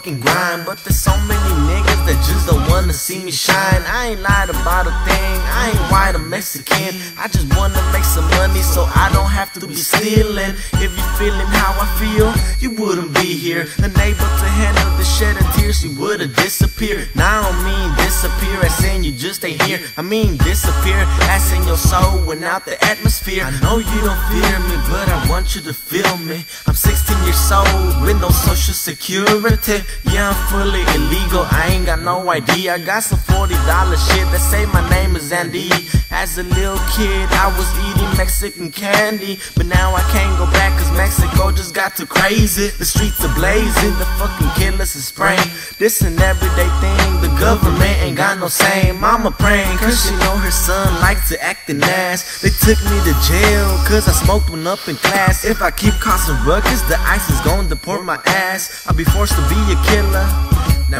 fucking grind. But there's so many niggas that just don't wanna see me shine. I ain't lied about a thing, I ain't white or Mexican. I just wanna make some money so I don't have to be stealing. If you feeling how I feel, you wouldn't be here. Unable to handle the shed of tears, you would've disappeared. Now I don't mean disappear as in you just ain't here. I mean disappear as in your soul without the atmosphere. I know you don't fear me, but want you to feel me. I'm 16 years old with no social security. Yeah, I'm fully illegal. I ain't got no ID. I got some $40 shit that say my name is Andy. As a little kid, I was eating Mexican candy. But now I can't go back cause Mexico just got too crazy. The streets are blazing, the fucking killers is spraying. This an everyday thing, the government ain't got no say. Mama praying cause she know her son likes to act an ass. They took me to jail cause I smoked one up in class. If I keep causing ruckus, the ICE is gonna deport my ass. I'll be forced to be a killer.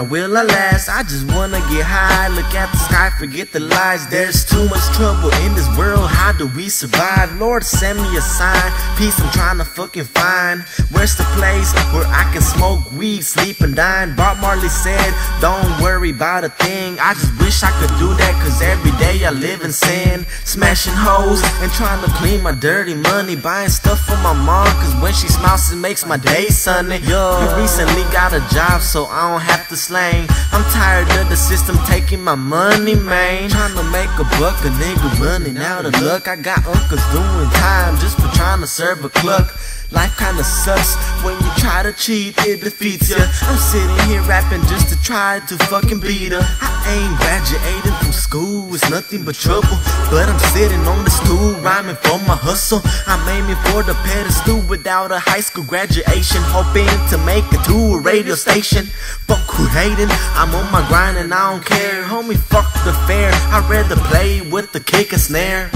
Will I last? I just wanna get high, look at the sky, forget the lies. There's too much trouble in this world, how do we survive? Lord, send me a sign, peace I'm trying to fucking find. Where's the place where I can smoke weed, sleep and dine? Bob Marley said, don't worry about a thing. I just wish I could do that, cause every day I live in sin. Smashing hoes and trying to clean my dirty money. Buying stuff for my mom, cause when she smiles it makes my day sunny. Yo, you recently got a job, so I don't have to slang. I'm tired of the system taking my money, man. Trying to make a buck, a nigga running out of luck. I got uncles doing time just for trying to serve a cluck. Life kinda sucks when you try to cheat, it defeats ya. I'm sitting here rapping just to try to fucking beat her. I ain't graduating from school, it's nothing but trouble. But I'm sitting on the stool, rhyming for my hustle. I'm aiming for the pedestal without a high school graduation. Hoping to make it to a radio station. Fuck who hating, I'm on my grind and I don't care. Homie, fuck the fair. I'd rather play with the kick and snare.